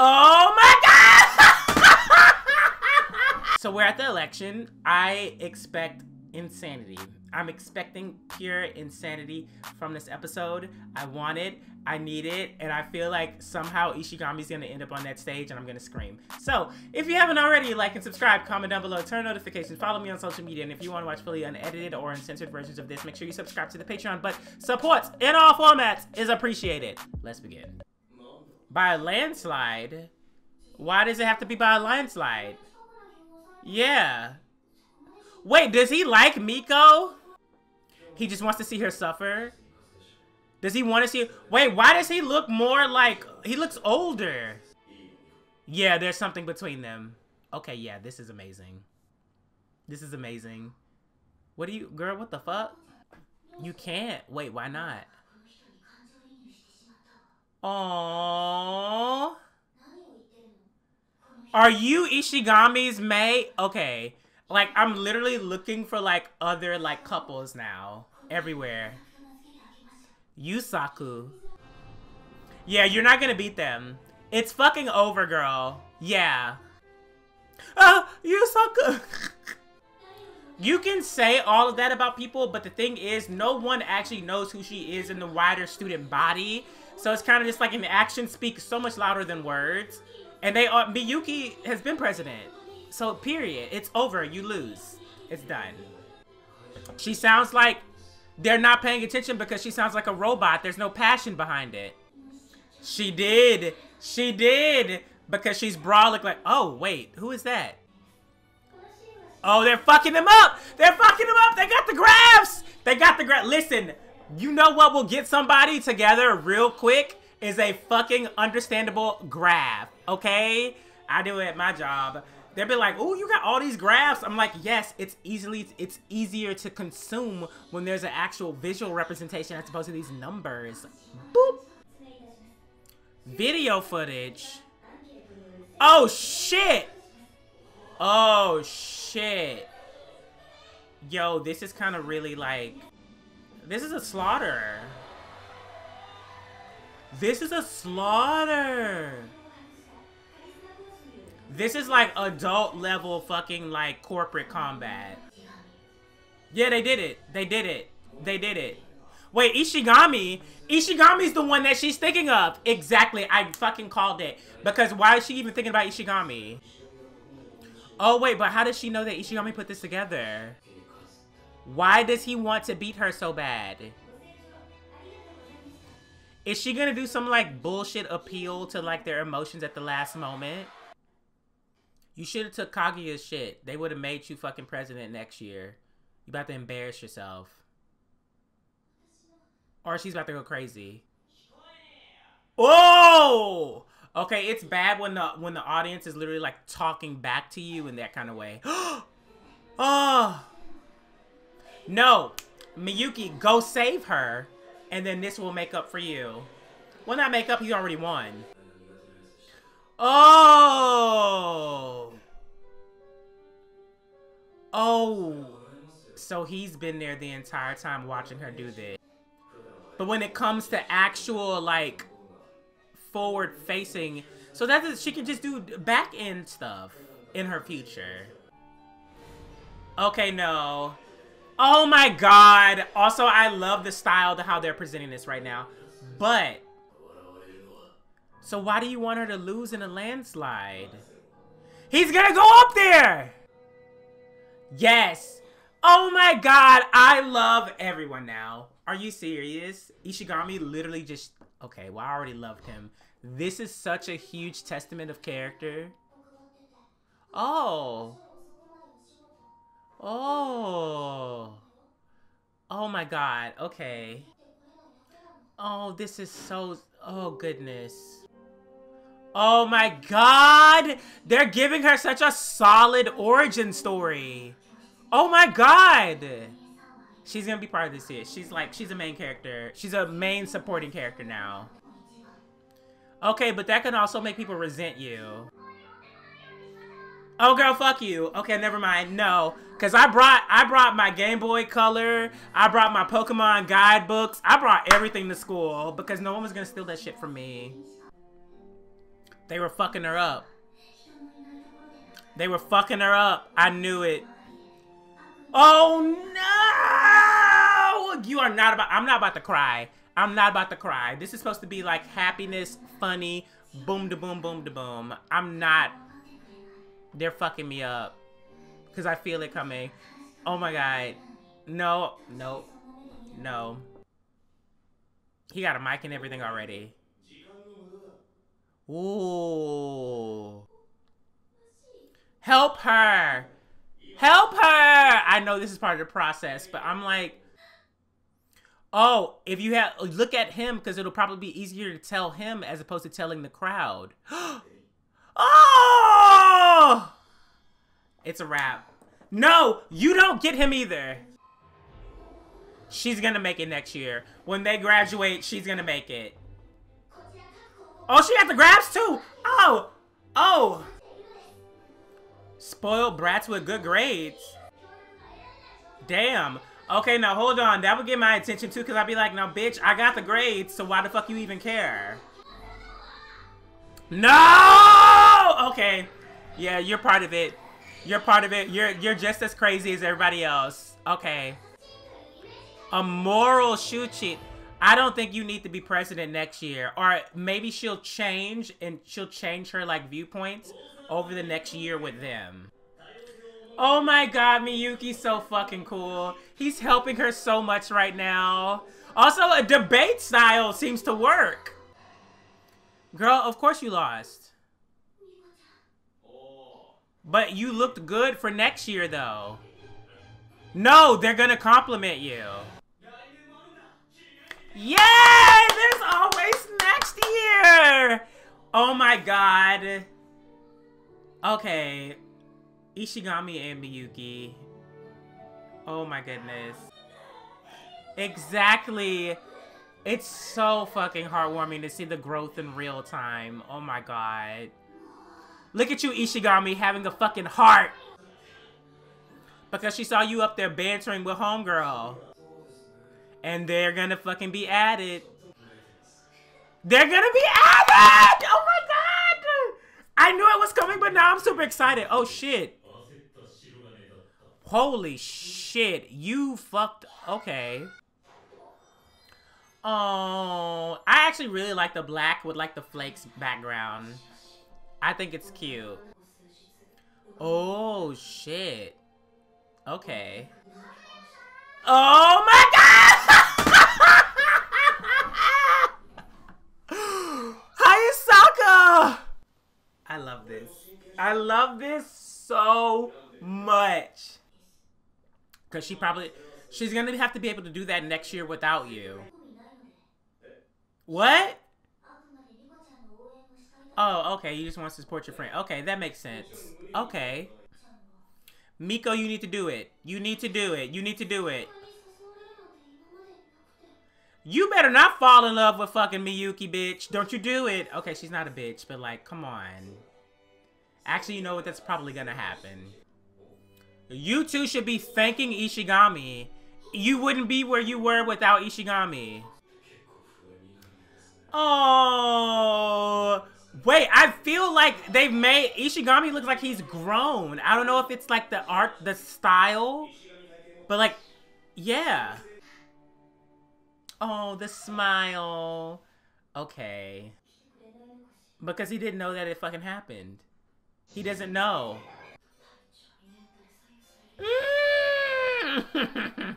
Oh my god! so we're at the election. I expect insanity. I'm expecting pure insanity from this episode. I want it, I need it, and I feel like somehow Ishigami's gonna end up on that stage and I'm gonna scream. So, if you haven't already, like and subscribe, comment down below, turn notifications, follow me on social media, and if you wanna watch fully unedited or uncensored versions of this, make sure you subscribe to the Patreon, but support in all formats is appreciated. Let's begin. By a landslide? Why does it have to be by a landslide? Yeah. Wait, does he like Miko? He just wants to see her suffer? Does he want to see... Wait, why does he look more like... He looks older. Yeah, there's something between them. Okay, yeah, this is amazing. This is amazing. What do you... Girl, what the fuck? You can't. Wait, why not? Aww. Are you Ishigami's mate? Okay. Like, I'm literally looking for, like, other, like, couples now. Everywhere. Yusaku. Yeah, you're not gonna beat them. It's fucking over, girl. Yeah. Ah, Yusaku! you can say all of that about people, but the thing is, no one actually knows who she is in the wider student body. So it's kind of just like an action speaks so much louder than words. And they are, Miyuki has been president. So period. It's over. You lose. It's done. She sounds like they're not paying attention because she sounds like a robot. There's no passion behind it. She did. She did. Because she's brawling like, oh, wait. Who is that? Oh, they're fucking them up. They're fucking them up. They got the grabs. They got the grab. Listen, you know what will get somebody together real quick? Is a fucking understandable graph, Okay? I do it my job. They'll be like, "Oh, you got all these graphs." I'm like, "Yes, it's easily it's easier to consume when there's an actual visual representation as opposed to these numbers." Boop. Video footage. Oh shit. Oh shit. Yo, this is kind of really like this is a slaughter. This is a slaughter. This is like adult level fucking like corporate combat. Yeah, they did it. They did it. They did it. Wait, Ishigami? Ishigami's the one that she's thinking of. Exactly. I fucking called it. Because why is she even thinking about Ishigami? Oh, wait, but how does she know that Ishigami put this together? Why does he want to beat her so bad? Is she gonna do some, like, bullshit appeal to, like, their emotions at the last moment? You should have took Kaguya's shit. They would have made you fucking president next year. You about to embarrass yourself. Or she's about to go crazy. Oh! Okay, it's bad when the when the audience is literally like talking back to you in that kind of way. oh! No! Miyuki, go save her, and then this will make up for you. Well, not make up, you already won. Oh! Oh! So he's been there the entire time watching her do this. But when it comes to actual, like, forward-facing... So that she can just do back-end stuff in her future. Okay, no. Oh my god. Also, I love the style to how they're presenting this right now. But so why do you want her to lose in a landslide? He's gonna go up there! Yes! Oh my god, I love everyone now. Are you serious? Ishigami literally just... Okay, well, I already loved him. This is such a huge testament of character. Oh. Oh. Oh my god, okay. Oh, this is so... Oh, goodness. Oh my god! They're giving her such a solid origin story. Oh my god! She's gonna be part of this here. She's like, she's a main character. She's a main supporting character now. Okay, but that can also make people resent you. Oh girl, fuck you. Okay, never mind. No. Cause I brought I brought my Game Boy Color, I brought my Pokemon guidebooks, I brought everything to school because no one was gonna steal that shit from me. They were fucking her up. They were fucking her up. I knew it. Oh no! You are not about. I'm not about to cry. I'm not about to cry. This is supposed to be like happiness, funny, boom to boom, boom to boom. I'm not. They're fucking me up. Because I feel it coming. Oh my god. No, no, no. He got a mic and everything already. Ooh. Help her. Help her. I know this is part of the process, but I'm like, oh, if you have, look at him because it'll probably be easier to tell him as opposed to telling the crowd. oh! It's a wrap. No, you don't get him either. She's gonna make it next year. When they graduate, she's gonna make it. Oh, she got the grabs too. Oh, oh. Spoiled brats with good grades. Damn. Okay, now hold on. That would get my attention too, because I'd be like, now, bitch, I got the grades, so why the fuck you even care? No! Okay. Yeah, you're part of it. You're part of it. You're you're just as crazy as everybody else. Okay. A moral shoe cheat. I don't think you need to be president next year. Or maybe she'll change and she'll change her like viewpoints over the next year with them. Oh my god, Miyuki's so fucking cool. He's helping her so much right now. Also, a debate style seems to work. Girl, of course you lost. But you looked good for next year, though. No, they're gonna compliment you. Yay! There's always next year! Oh my god. Okay. Ishigami and Miyuki. Oh my goodness. Exactly. It's so fucking heartwarming to see the growth in real time. Oh my god. Look at you, Ishigami, having a fucking heart. Because she saw you up there bantering with Homegirl. And they're gonna fucking be added. They're gonna be added! Oh my god! I knew it was coming, but now I'm super excited. Oh shit. Holy shit. You fucked... Okay. Oh, I actually really like the black with like the flakes background. I think it's cute. Oh, shit. Okay. Oh my god! Hayasaka! I love this. I love this so much. Because she probably... She's going to have to be able to do that next year without you. What? Oh, okay. You just want to support your friend. Okay, that makes sense. Okay. Miko, you need to do it. You need to do it. You need to do it. You better not fall in love with fucking Miyuki, bitch. Don't you do it. Okay, she's not a bitch, but like, come on. Actually, you know what? That's probably gonna happen. You two should be thanking Ishigami. You wouldn't be where you were without Ishigami. Oh, wait, I feel like they've made Ishigami looks like he's grown. I don't know if it's like the art, the style, but like, yeah. Oh, the smile. Okay. Because he didn't know that it fucking happened. He doesn't know.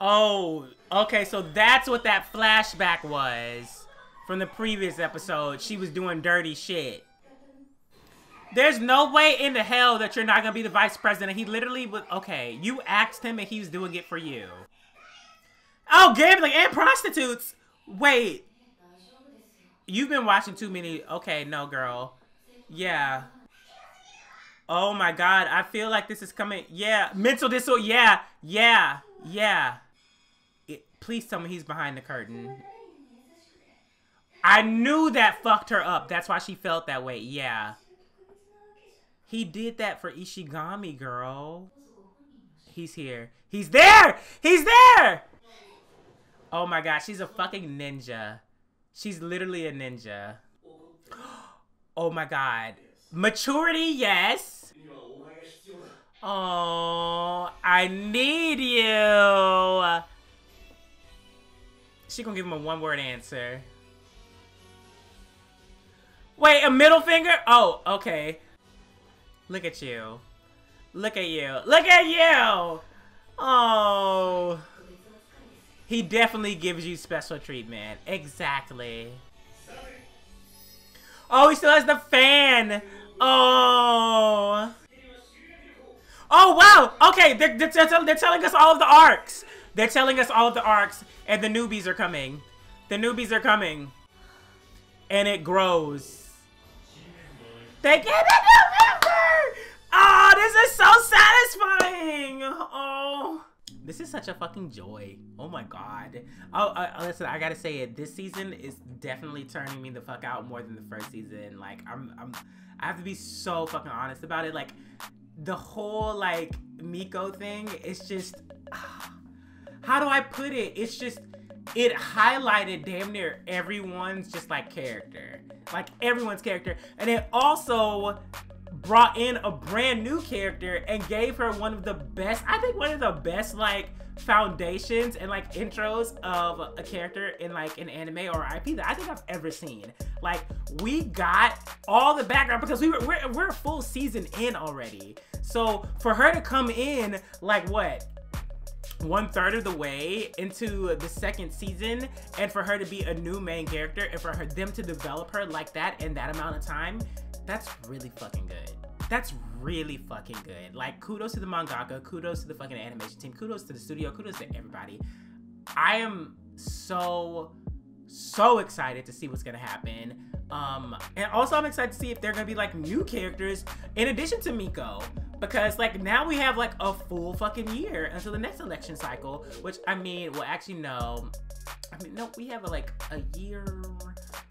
oh, Okay, so that's what that flashback was from the previous episode. She was doing dirty shit. There's no way in the hell that you're not gonna be the vice president. He literally was okay. You asked him and he was doing it for you. Oh, gambling and prostitutes. Wait, you've been watching too many. Okay, no, girl. Yeah. Oh my god, I feel like this is coming. Yeah, mental disorder. Yeah, yeah, yeah. Please tell me he's behind the curtain. I knew that fucked her up. That's why she felt that way. Yeah. He did that for Ishigami, girl. He's here. He's there! He's there! Oh my god, she's a fucking ninja. She's literally a ninja. Oh my god. Maturity, yes. Oh, I need you. She gonna give him a one word answer. Wait, a middle finger? Oh, okay. Look at you. Look at you. Look at you! Oh. He definitely gives you special treatment. Exactly. Oh, he still has the fan. Oh. Oh, wow. Okay, they're, they're, they're, telling us all of the arcs. They're telling us all of the arcs, and the newbies are coming. The newbies are coming. And it grows. They get a new member! Oh, this is so satisfying! Oh. This is such a fucking joy. Oh my god. Oh, uh, listen, I gotta say it. This season is definitely turning me the fuck out more than the first season. Like, I'm, I'm, I have to be so fucking honest about it. Like, the whole like Miko thing. It's just, how do I put it? It's just, it highlighted damn near everyone's just like character, like everyone's character, and it also brought in a brand new character and gave her one of the best, I think one of the best like foundations and like intros of a character in like an anime or IP that I think I've ever seen. Like we got all the background because we were we're, we're a full season in already. So for her to come in like what one third of the way into the second season and for her to be a new main character and for her them to develop her like that in that amount of time that's really fucking good. That's really fucking good. Like, kudos to the mangaka, kudos to the fucking animation team, kudos to the studio, kudos to everybody. I am so, so excited to see what's gonna happen. Um, and also I'm excited to see if they're gonna be like new characters in addition to Miko. Because like now we have like a full fucking year until the next election cycle, which I mean, well actually no. I mean no, we have a, like a year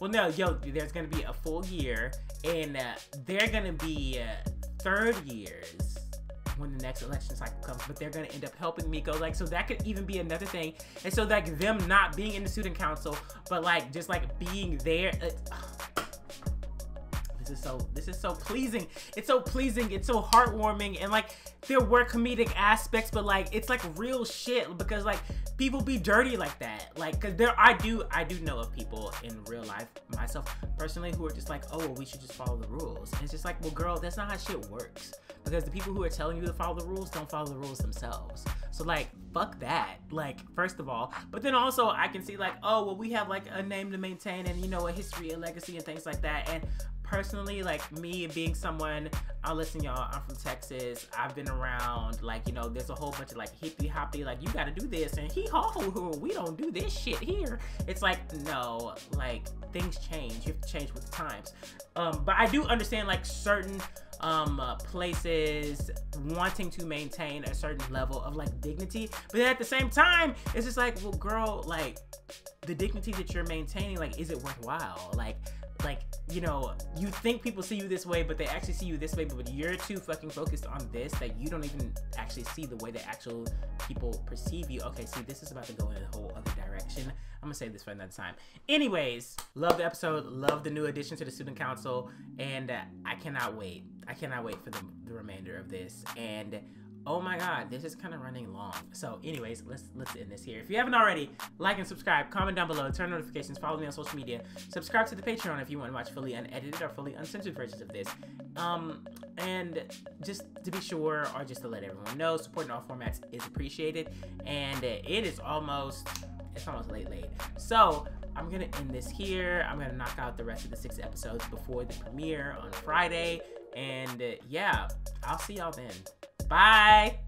well, no, yo, there's gonna be a full year, and uh, they're gonna be uh, third years when the next election cycle comes, but they're gonna end up helping Miko. Like, so that could even be another thing. And so, like, them not being in the student council, but like just like being there. Uh, this is so this is so pleasing. It's so pleasing. It's so heartwarming, and like there were comedic aspects, but like it's like real shit because like people be dirty like that. Like, cause there, I do, I do know of people in real life, myself personally, who are just like, oh, we should just follow the rules. And it's just like, well, girl, that's not how shit works. Because the people who are telling you to follow the rules don't follow the rules themselves. So like, fuck that. Like, first of all, but then also I can see like, oh, well, we have like a name to maintain and you know a history, a legacy, and things like that. And personally, like me being someone, I listen, y'all. I'm from Texas. I've been around. Like, you know, there's a whole bunch of like hippie hoppy. Like, you got to do this, and he ho ho We don't do this shit here. It's like no, like things change. You have to change with the times. Um, but I do understand like certain um uh, places wanting to maintain a certain level of like dignity but then at the same time it's just like well girl like the dignity that you're maintaining like is it worthwhile like like you know you think people see you this way but they actually see you this way but you're too fucking focused on this that you don't even actually see the way that actual people perceive you. Okay see this is about to go in a whole other direction. I'm gonna save this for another time. Anyways love the episode love the new addition to the student council and uh, i cannot wait. I cannot wait for the, the remainder of this and oh my god this is kind of running long so anyways let's let's end this here if you haven't already like and subscribe comment down below turn notifications follow me on social media subscribe to the patreon if you want to watch fully unedited or fully uncensored versions of this um and just to be sure or just to let everyone know support in all formats is appreciated and it is almost it's almost late late so I'm gonna end this here. I'm gonna knock out the rest of the six episodes before the premiere on Friday. And uh, yeah, I'll see y'all then. Bye.